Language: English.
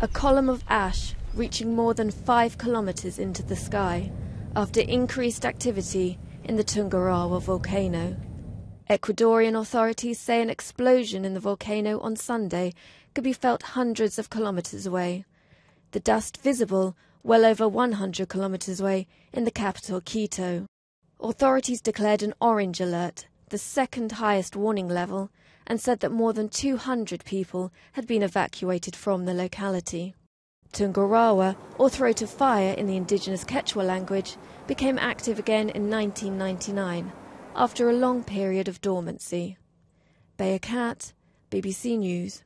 A column of ash reaching more than five kilometres into the sky after increased activity in the Tungurahua volcano. Ecuadorian authorities say an explosion in the volcano on Sunday could be felt hundreds of kilometres away. The dust visible well over 100 kilometres away in the capital Quito. Authorities declared an orange alert, the second highest warning level, and said that more than 200 people had been evacuated from the locality. Tungurahua, or throat of fire in the indigenous Quechua language, became active again in 1999 after a long period of dormancy. Bea Cat, BBC News.